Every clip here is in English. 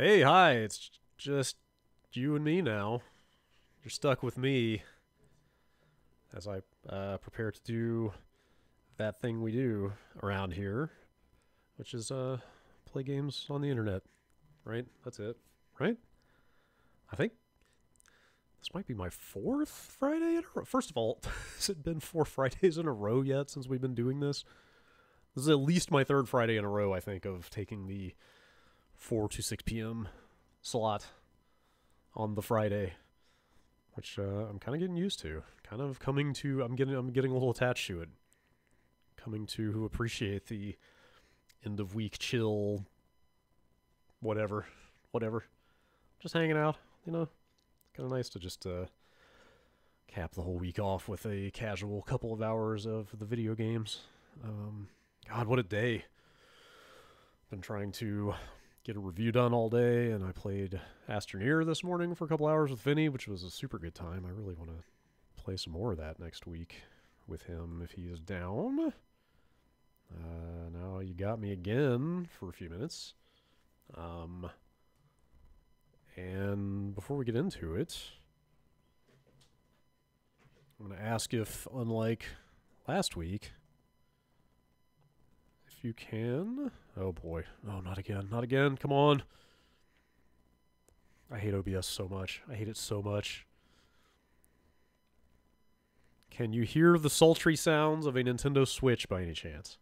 Hey, hi, it's just you and me now. You're stuck with me as I uh, prepare to do that thing we do around here, which is uh, play games on the internet. Right? That's it. Right? I think this might be my fourth Friday in a row. First of all, has it been four Fridays in a row yet since we've been doing this? This is at least my third Friday in a row, I think, of taking the 4 to 6 p.m. slot on the Friday, which uh, I'm kind of getting used to. Kind of coming to, I'm getting, I'm getting a little attached to it. Coming to who appreciate the end of week chill, whatever, whatever. Just hanging out, you know. Kind of nice to just uh, cap the whole week off with a casual couple of hours of the video games. Um, God, what a day! Been trying to get a review done all day, and I played Astroneer this morning for a couple hours with Vinny, which was a super good time. I really want to play some more of that next week with him if he is down. Uh, now you got me again for a few minutes. Um, and before we get into it, I'm going to ask if, unlike last week, you can. Oh boy. Oh, not again. Not again. Come on. I hate OBS so much. I hate it so much. Can you hear the sultry sounds of a Nintendo Switch by any chance?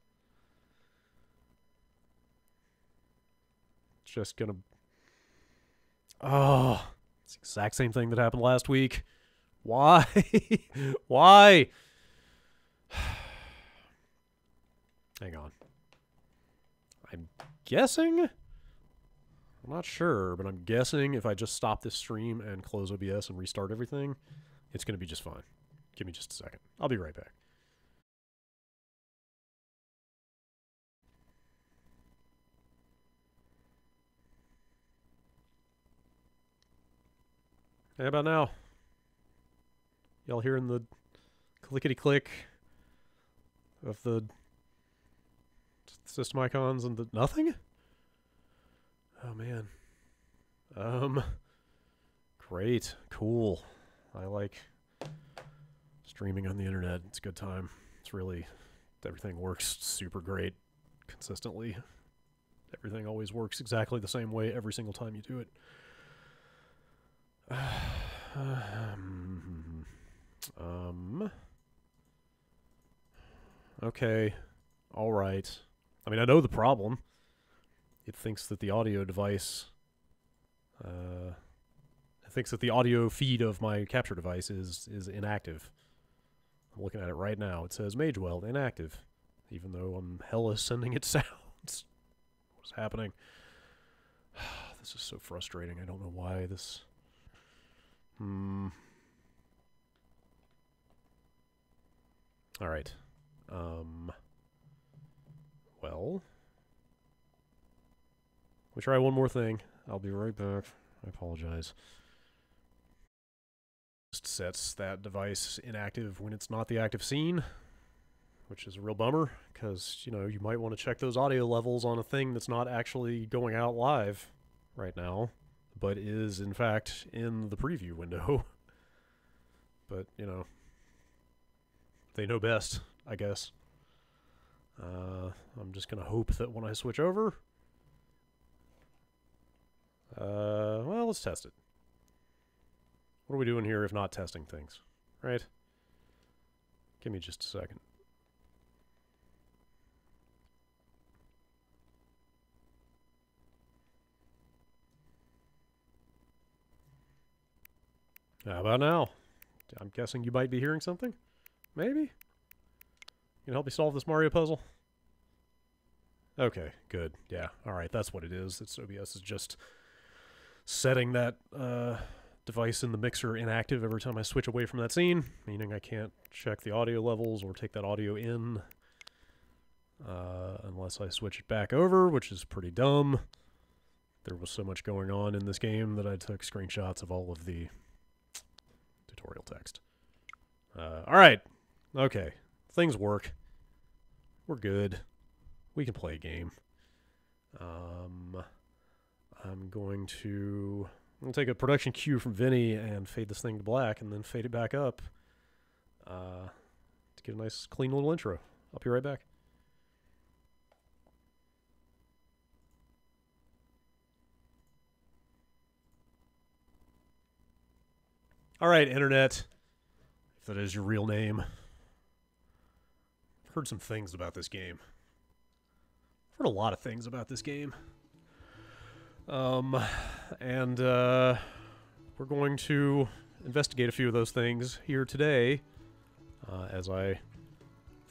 Just gonna. Oh, it's the exact same thing that happened last week. Why? Why? Hang on. Guessing. I'm not sure, but I'm guessing if I just stop this stream and close OBS and restart everything, it's going to be just fine. Give me just a second. I'll be right back. How about now? Y'all hearing the clickety click of the system icons and the nothing? Oh man. Um great. Cool. I like streaming on the internet. It's a good time. It's really everything works super great consistently. Everything always works exactly the same way every single time you do it. um Okay. All right. I mean, I know the problem. It thinks that the audio device, uh, it thinks that the audio feed of my capture device is is inactive. I'm looking at it right now. It says Magewell inactive, even though I'm hella sending it sounds. What's happening? this is so frustrating. I don't know why this. Hmm. All right. Um. Well, we try one more thing. I'll be right back. I apologize. Just sets that device inactive when it's not the active scene, which is a real bummer because, you know, you might want to check those audio levels on a thing that's not actually going out live right now, but is in fact in the preview window. but, you know, they know best, I guess. Uh, I'm just going to hope that when I switch over... Uh, well, let's test it. What are we doing here if not testing things? Right? Give me just a second. How about now? I'm guessing you might be hearing something? Maybe? You can help me solve this Mario puzzle? Okay, good. Yeah, alright, that's what it is. It's OBS is just setting that uh, device in the mixer inactive every time I switch away from that scene, meaning I can't check the audio levels or take that audio in uh, unless I switch it back over, which is pretty dumb. There was so much going on in this game that I took screenshots of all of the tutorial text. Uh, alright, okay, things work. We're good. We can play a game. Um, I'm going to I'm take a production cue from Vinny and fade this thing to black, and then fade it back up uh, to get a nice, clean little intro. I'll be right back. All right, internet, if that is your real name. Heard some things about this game. I've heard a lot of things about this game. Um, and uh, we're going to investigate a few of those things here today uh, as I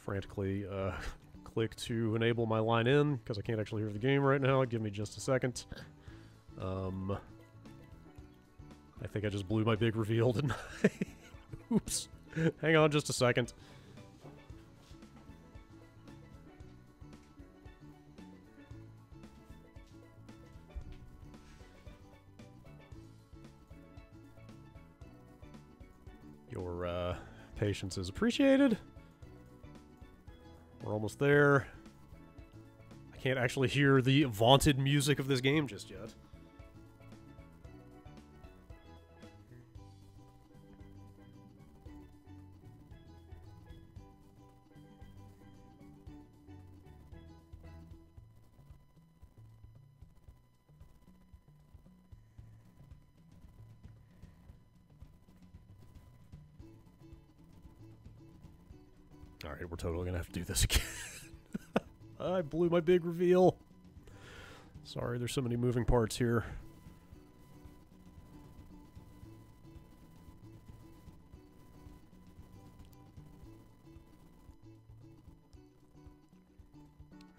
frantically uh, click to enable my line in because I can't actually hear the game right now. Give me just a second. Um, I think I just blew my big reveal, didn't I? Oops. Hang on just a second. Your uh, patience is appreciated. We're almost there. I can't actually hear the vaunted music of this game just yet. Alright, we're totally gonna have to do this again. I blew my big reveal. Sorry, there's so many moving parts here.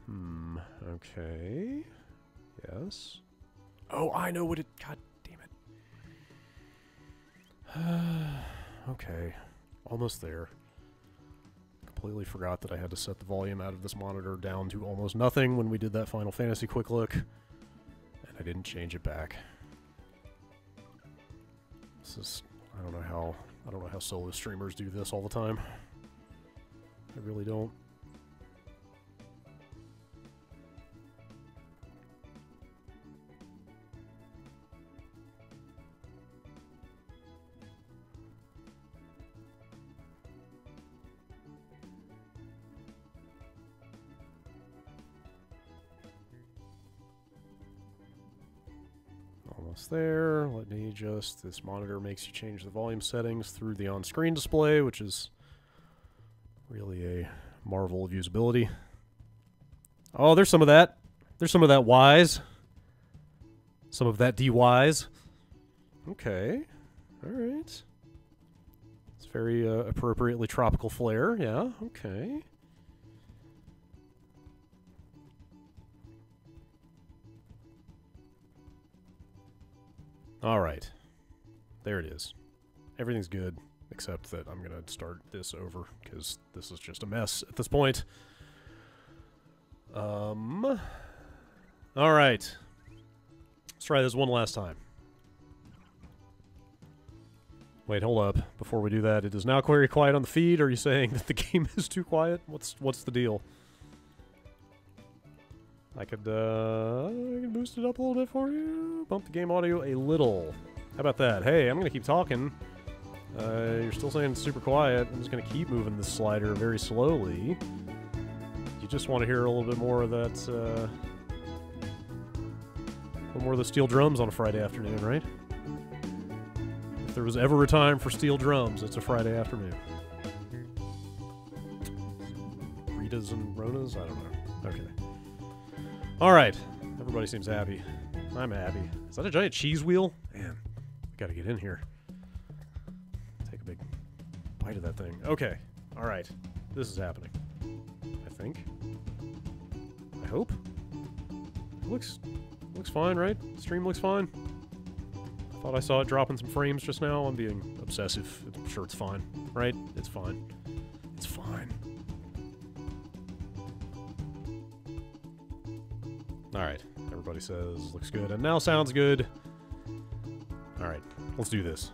Hmm, okay. Yes. Oh, I know what it... God damn it. okay. Almost there completely forgot that I had to set the volume out of this monitor down to almost nothing when we did that Final Fantasy quick look, and I didn't change it back. This is I don't know how I don't know how solo streamers do this all the time. I really don't. Almost there. Let me just, this monitor makes you change the volume settings through the on-screen display, which is really a marvel of usability. Oh, there's some of that. There's some of that wise. Some of that D-wise. Okay. Alright. It's very uh, appropriately tropical flair. Yeah, okay. All right. There it is. Everything's good, except that I'm going to start this over because this is just a mess at this point. Um. All right. Let's try this one last time. Wait, hold up. Before we do that, it is now query quiet on the feed. Are you saying that the game is too quiet? What's what's the deal? I could, uh, I boost it up a little bit for you. Bump the game audio a little. How about that? Hey, I'm going to keep talking. Uh, you're still saying super quiet. I'm just going to keep moving this slider very slowly. You just want to hear a little bit more of that, uh, more of the steel drums on a Friday afternoon, right? If there was ever a time for steel drums, it's a Friday afternoon. Ritas and Ronas? I don't know. Okay. All right. Everybody seems happy. I'm happy. Is that a giant cheese wheel? Man, we gotta get in here. Take a big bite of that thing. Okay. All right. This is happening. I think. I hope. It looks looks fine, right? Stream looks fine. I thought I saw it dropping some frames just now. I'm being obsessive. I'm sure it's fine, right? It's fine. It's fine. Alright, everybody says looks good and now sounds good. Alright, let's do this.